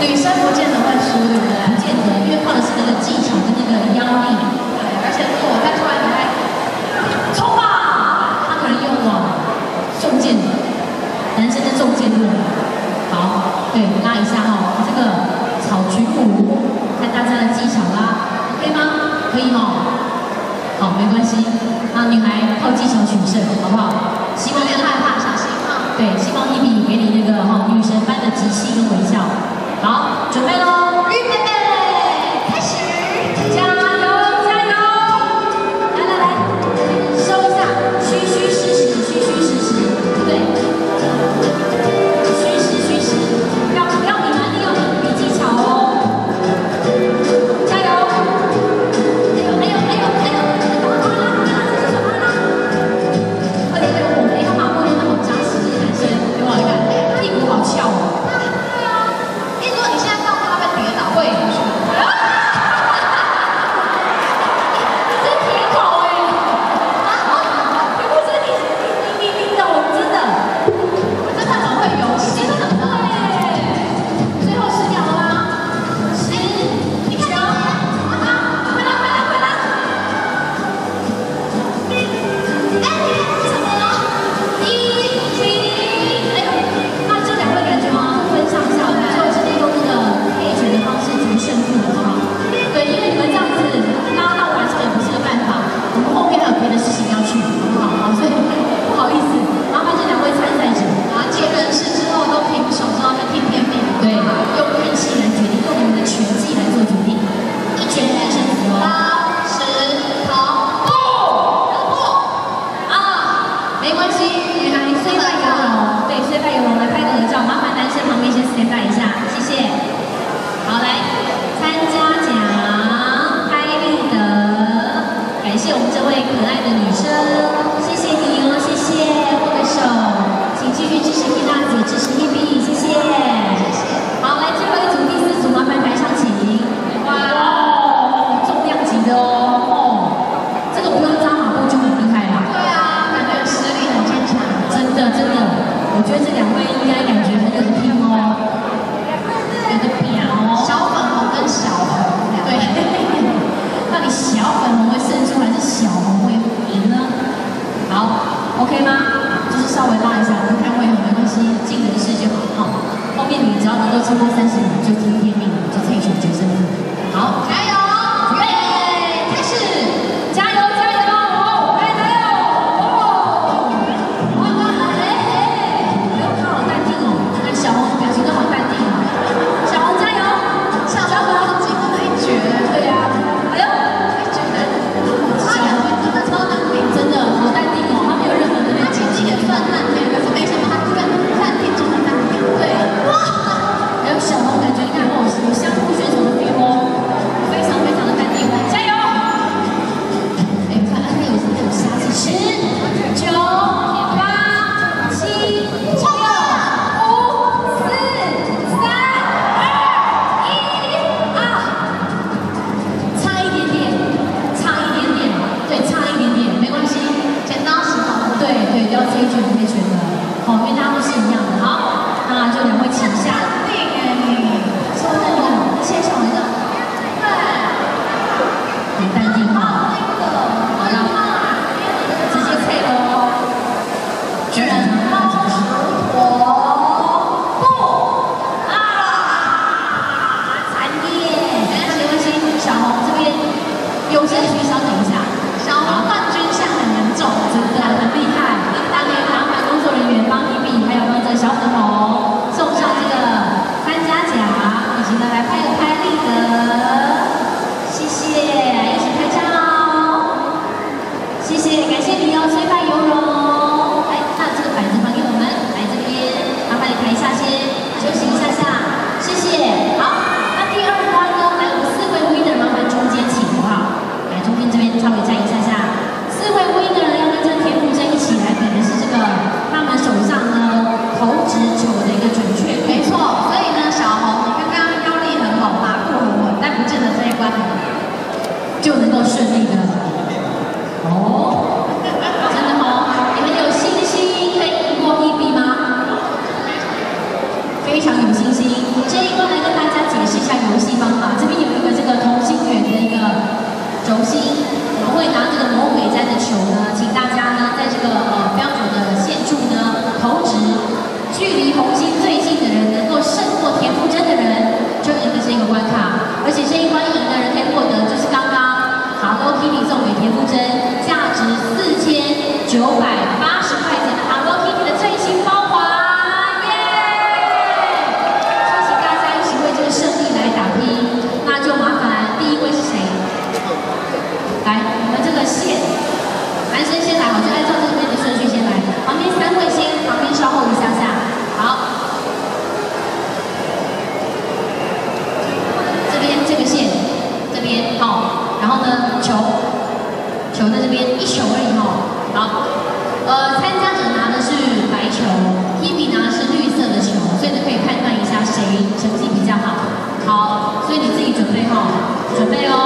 对于三伏剑的外书，对不对？见得，因为靠的是那个技巧跟那个腰力，对。而且如果我看出来你还冲吧，他可能用了重剑，男生的重剑用。好，对，拉一下哈、哦，这个草裙舞，看大家的技巧啦，OK 吗？可以、哦。好，没关系，那女孩靠技巧取胜，好不好？希望别害怕，小心哈。对，希望一比给你那个哈、哦、女神般的自信跟微笑。准备了。我们这位可爱的女生，谢谢你哦，谢谢，握个手，请继续支持皮娜。可以吗？就是稍微拉一下，我们开会也没关系，尽人事就好。后面你只要能够超过三十秒就听。然后呢球球在这边一球而已哈。好呃参加者拿的是白球一米拿的是绿色的球所以呢可以判断一下谁成绩比较好。好所以你自己准备好准备哦。